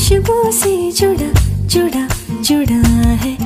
खुशबू से जुड़ा जुड़ा जुड़ा है।